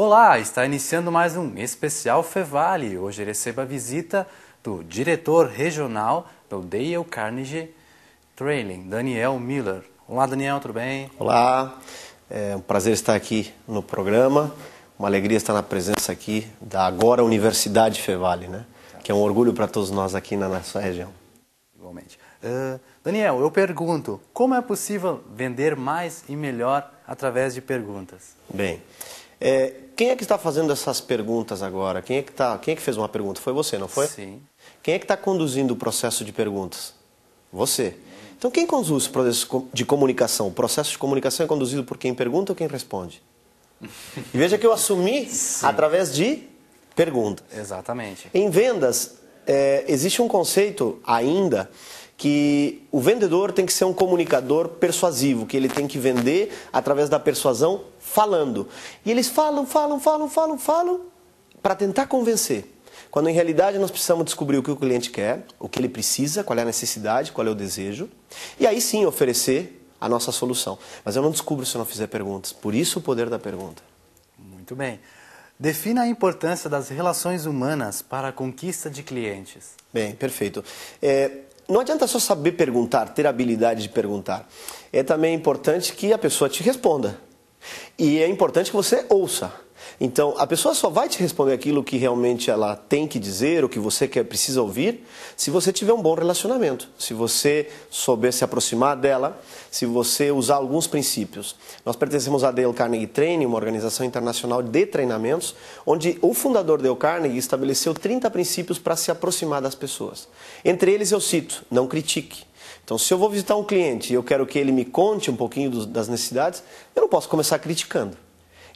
Olá, está iniciando mais um especial Fevale. Hoje receba a visita do diretor regional do Dale Carnegie Training, Daniel Miller. Olá, Daniel, tudo bem? Olá, é um prazer estar aqui no programa. Uma alegria estar na presença aqui da agora Universidade Fevale, né? Que é um orgulho para todos nós aqui na nossa região. Igualmente. Uh, Daniel, eu pergunto, como é possível vender mais e melhor através de perguntas? Bem, é, quem é que está fazendo essas perguntas agora? Quem é que tá, quem é que fez uma pergunta? Foi você, não foi? Sim. Quem é que está conduzindo o processo de perguntas? Você. Então, quem conduz o processo de comunicação? O processo de comunicação é conduzido por quem pergunta ou quem responde? E veja que eu assumi Sim. através de pergunta. Exatamente. Em vendas, é, existe um conceito ainda que o vendedor tem que ser um comunicador persuasivo, que ele tem que vender através da persuasão falando. E eles falam, falam, falam, falam, falam para tentar convencer. Quando em realidade nós precisamos descobrir o que o cliente quer, o que ele precisa, qual é a necessidade, qual é o desejo, e aí sim oferecer a nossa solução. Mas eu não descubro se eu não fizer perguntas. Por isso o poder da pergunta. Muito bem. Defina a importância das relações humanas para a conquista de clientes. Bem, perfeito. É, não adianta só saber perguntar, ter habilidade de perguntar. É também importante que a pessoa te responda. E é importante que você ouça. Então, a pessoa só vai te responder aquilo que realmente ela tem que dizer, o que você quer, precisa ouvir, se você tiver um bom relacionamento, se você souber se aproximar dela, se você usar alguns princípios. Nós pertencemos à Dale Carnegie Training, uma organização internacional de treinamentos, onde o fundador Dale Carnegie estabeleceu 30 princípios para se aproximar das pessoas. Entre eles eu cito: não critique. Então, se eu vou visitar um cliente e eu quero que ele me conte um pouquinho das necessidades, eu não posso começar criticando.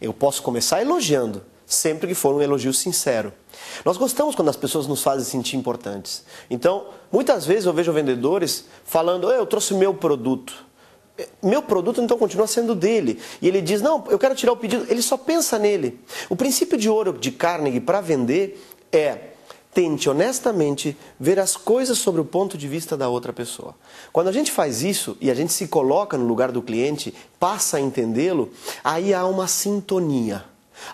Eu posso começar elogiando, sempre que for um elogio sincero. Nós gostamos quando as pessoas nos fazem sentir importantes. Então, muitas vezes eu vejo vendedores falando: eu trouxe meu produto. É, meu produto então continua sendo dele. E ele diz: Não, eu quero tirar o pedido. Ele só pensa nele. O princípio de ouro de Carnegie para vender é tente honestamente ver as coisas sobre o ponto de vista da outra pessoa. Quando a gente faz isso e a gente se coloca no lugar do cliente, passa a entendê-lo, aí há uma sintonia.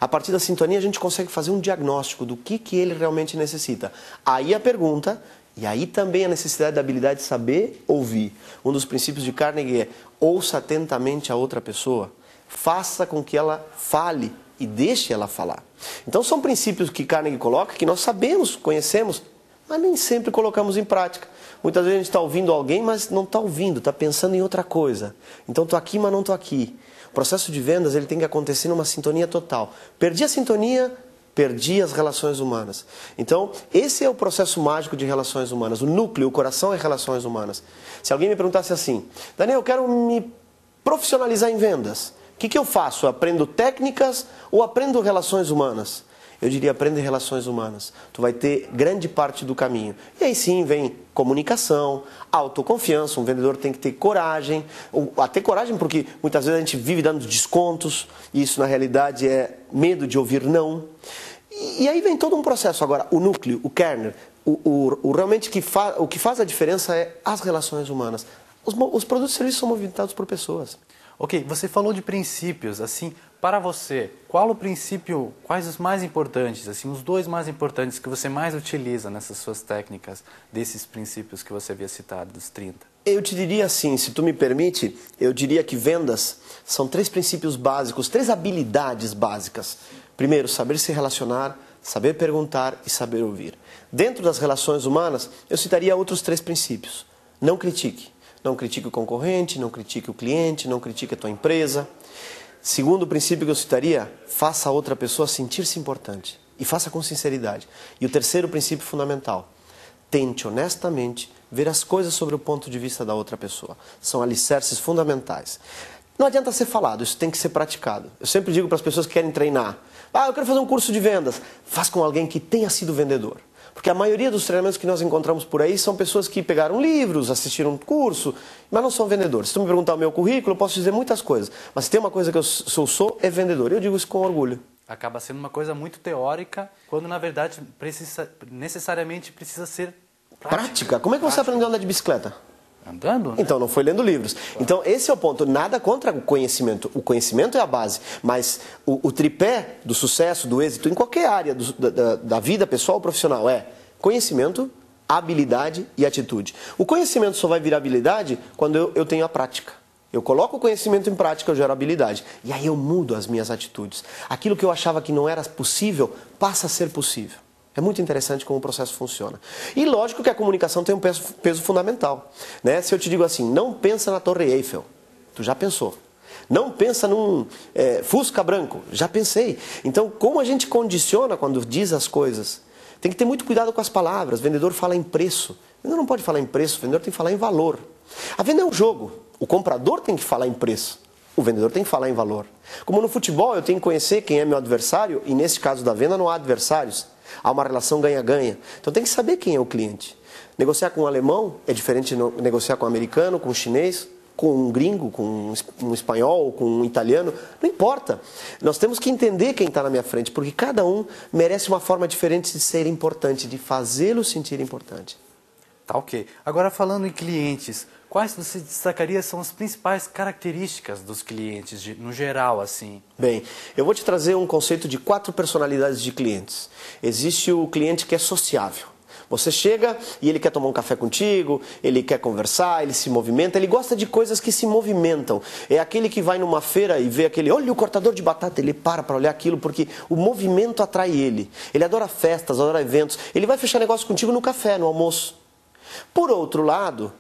A partir da sintonia a gente consegue fazer um diagnóstico do que, que ele realmente necessita. Aí a pergunta, e aí também a necessidade da habilidade de saber ouvir. Um dos princípios de Carnegie é ouça atentamente a outra pessoa, faça com que ela fale e deixe ela falar. Então são princípios que Carnegie coloca que nós sabemos, conhecemos, mas nem sempre colocamos em prática. Muitas vezes a gente está ouvindo alguém, mas não está ouvindo, está pensando em outra coisa. Então estou aqui, mas não estou aqui. O processo de vendas ele tem que acontecer numa sintonia total. Perdi a sintonia, perdi as relações humanas. Então, esse é o processo mágico de relações humanas. O núcleo, o coração é relações humanas. Se alguém me perguntasse assim, Daniel, eu quero me profissionalizar em vendas. Que, que eu faço? Eu aprendo técnicas ou aprendo relações humanas? Eu diria, aprende relações humanas. Tu vai ter grande parte do caminho. E aí sim vem comunicação, autoconfiança. Um vendedor tem que ter coragem. Até coragem porque muitas vezes a gente vive dando descontos. E isso na realidade é medo de ouvir não. E, e aí vem todo um processo. Agora, o núcleo, o kernel, o, o, o realmente que fa, o que faz a diferença é as relações humanas. Os, os produtos e serviços são movimentados por pessoas. Ok, você falou de princípios, assim, para você, qual o princípio, quais os mais importantes, assim, os dois mais importantes que você mais utiliza nessas suas técnicas, desses princípios que você havia citado, dos 30? Eu te diria assim, se tu me permite, eu diria que vendas são três princípios básicos, três habilidades básicas. Primeiro, saber se relacionar, saber perguntar e saber ouvir. Dentro das relações humanas, eu citaria outros três princípios. Não critique. Não critique o concorrente, não critique o cliente, não critique a tua empresa. Segundo princípio que eu citaria, faça a outra pessoa sentir-se importante e faça com sinceridade. E o terceiro princípio fundamental, tente honestamente ver as coisas sobre o ponto de vista da outra pessoa. São alicerces fundamentais. Não adianta ser falado, isso tem que ser praticado. Eu sempre digo para as pessoas que querem treinar: ah, eu quero fazer um curso de vendas. Faz com alguém que tenha sido vendedor. Porque a maioria dos treinamentos que nós encontramos por aí são pessoas que pegaram livros, assistiram um curso, mas não são vendedores. Se tu me perguntar o meu currículo, eu posso dizer muitas coisas. Mas se tem uma coisa que eu sou, sou é vendedor. Eu digo isso com orgulho. Acaba sendo uma coisa muito teórica, quando na verdade precisa, necessariamente precisa ser prática. prática. Como é que você prática. aprendeu a andar de bicicleta? Andando? Né? Então não foi lendo livros. Então esse é o ponto. Nada contra o conhecimento. O conhecimento é a base. Mas o, o tripé do sucesso, do êxito, em qualquer área do, da, da vida pessoal ou profissional é conhecimento, habilidade e atitude. O conhecimento só vai virar habilidade quando eu, eu tenho a prática. Eu coloco o conhecimento em prática, eu gero habilidade. E aí eu mudo as minhas atitudes. Aquilo que eu achava que não era possível, passa a ser possível. É muito interessante como o processo funciona. E lógico que a comunicação tem um peso, peso fundamental. Né? Se eu te digo assim, não pensa na Torre Eiffel, tu já pensou. Não pensa num é, Fusca branco, já pensei. Então, como a gente condiciona quando diz as coisas? Tem que ter muito cuidado com as palavras. O vendedor fala em preço. O vendedor não pode falar em preço, o vendedor tem que falar em valor. A venda é um jogo. O comprador tem que falar em preço. O vendedor tem que falar em valor. Como no futebol, eu tenho que conhecer quem é meu adversário, e nesse caso da venda não há adversários. Há uma relação ganha-ganha. Então tem que saber quem é o cliente. Negociar com um alemão é diferente de negociar com um americano, com um chinês, com um gringo, com um espanhol, com um italiano. Não importa. Nós temos que entender quem está na minha frente, porque cada um merece uma forma diferente de ser importante, de fazê-lo sentir importante. Tá ok. Agora falando em clientes, quais você destacaria são as principais características dos clientes, de, no geral, assim? Bem, eu vou te trazer um conceito de quatro personalidades de clientes. Existe o cliente que é sociável. Você chega e ele quer tomar um café contigo, ele quer conversar, ele se movimenta, ele gosta de coisas que se movimentam. É aquele que vai numa feira e vê aquele, olha o cortador de batata, ele para para olhar aquilo porque o movimento atrai ele. Ele adora festas, adora eventos. Ele vai fechar negócio contigo no café, no almoço. Por outro lado,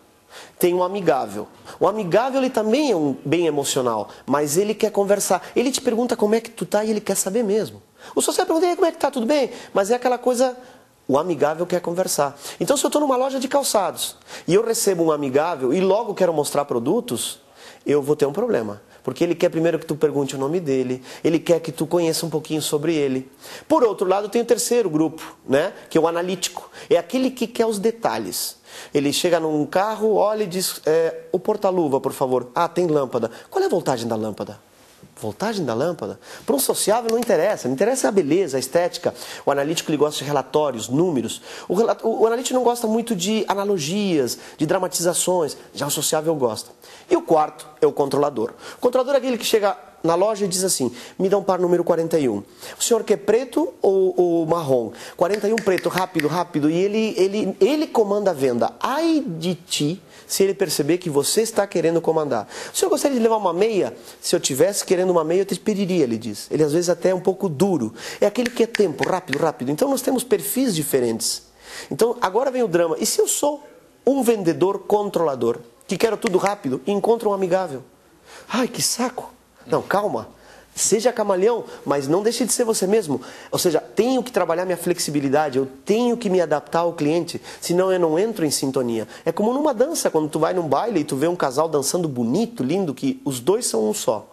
tem o amigável. O amigável ele também é um bem emocional, mas ele quer conversar. Ele te pergunta como é que tu tá e ele quer saber mesmo. O social pergunta como é que tá, tudo bem? Mas é aquela coisa o amigável quer conversar. Então, se eu estou numa loja de calçados e eu recebo um amigável e logo quero mostrar produtos, eu vou ter um problema. Porque ele quer primeiro que tu pergunte o nome dele, ele quer que tu conheça um pouquinho sobre ele. Por outro lado, tem o terceiro grupo, né? que é o analítico. É aquele que quer os detalhes. Ele chega num carro, olha e diz: é, o porta-luva, por favor. Ah, tem lâmpada. Qual é a voltagem da lâmpada? Voltagem da lâmpada? Para um sociável não interessa, não interessa a beleza, a estética. O analítico ele gosta de relatórios, números. O, o, o analítico não gosta muito de analogias, de dramatizações. Já o sociável gosta. E o quarto é o controlador. O controlador é aquele que chega na loja e diz assim: me dá um par número 41. O senhor quer preto ou, ou marrom? 41 preto, rápido, rápido. E ele, ele, ele comanda a venda. Ai de ti se ele perceber que você está querendo comandar. O senhor gostaria de levar uma meia? Se eu tivesse querendo uma meia, eu te pediria, ele diz. Ele às vezes até é um pouco duro. É aquele que é tempo, rápido, rápido. Então nós temos perfis diferentes. Então agora vem o drama. E se eu sou um vendedor controlador, que quero tudo rápido e encontro um amigável? Ai, que saco! Não, calma. Seja camaleão, mas não deixe de ser você mesmo. Ou seja, tenho que trabalhar minha flexibilidade, eu tenho que me adaptar ao cliente, senão eu não entro em sintonia. É como numa dança, quando tu vai num baile e tu vê um casal dançando bonito, lindo, que os dois são um só.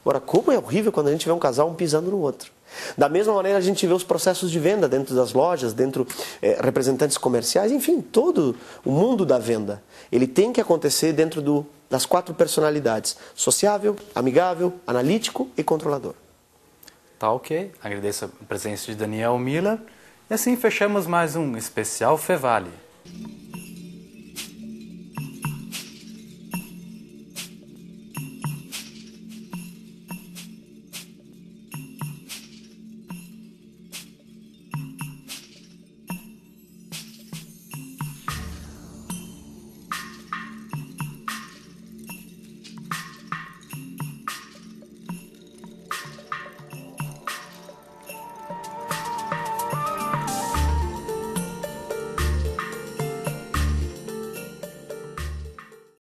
Agora, como é horrível quando a gente vê um casal um pisando no outro. Da mesma maneira, a gente vê os processos de venda dentro das lojas, dentro é, representantes comerciais, enfim, todo o mundo da venda. Ele tem que acontecer dentro do, das quatro personalidades: sociável, amigável, analítico e controlador. Tá ok. Agradeço a presença de Daniel Miller. E assim fechamos mais um especial Fevale.